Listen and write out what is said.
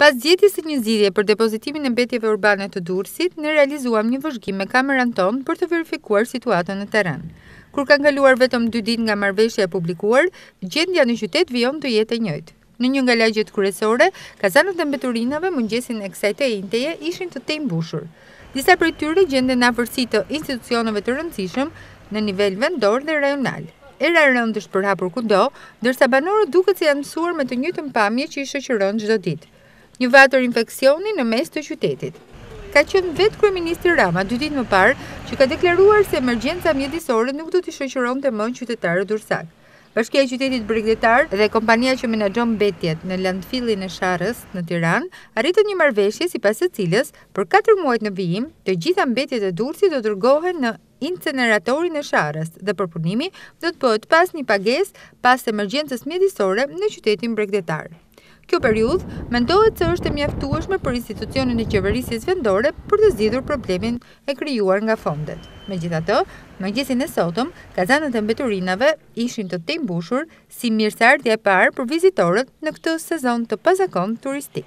Pas gjetjes së një zgjidhje për depozitimin e mbetjeve urbane të Durrësit, ne realizuam një vëzhgim me kamerën tonë për të verifikuar situatën në terren. Kur kanë kaluar vetëm dy ditë nga marrëveshja e publikuar, gjendja në qytet vijon të jetë e njëjtë. Në një nga lagjet kryesore, kazanët e mbeturinave mëngjesin e kësaj të enjteje ishin të tejmbushur. Disa prej tyre gjenden në afërsi të institucioneve të rëndësishëm në nivel vendor dhe rajonal. Era e rëndë është përhapur kudo, ndërsa banorët duket se janë mësuar me të njëjtën pamje që i shoqëron çdo ditë. Një vatër infeksioni në mes të qytetit. Ka qenë vetë kryeministri Rama dy ditë më parë që ka deklaruar se emergjenca mjedisore nuk do t'i shoqëronte më qytetarët durrsakë. Bashkia e qytetit bregdetar dhe kompania që menaxhon mbetjet në landfillin e Sharrës në Tiranë arritën një marrëveshje sipas së cilës për katër muajt në vijim të gjitha mbetjet e Durrësit do dërgohen në inceneratorin e Sharrës dhe përpunimi do të bëhet pas një pagesë pas emergjencës mjedisore në qytetin bregdetar. Kjo periudhë mendohet se është e mjaftueshme për institucionin e qeverisjes vendore për të zgjidhur problemin e krijuar nga fondet. Megjithatë, mëngjesin e sotëm, kazanët e mbeturinave ishin të tejmbushur si mirëseardhje e parë për vizitorët në këtë sezon të pazakontë turistik.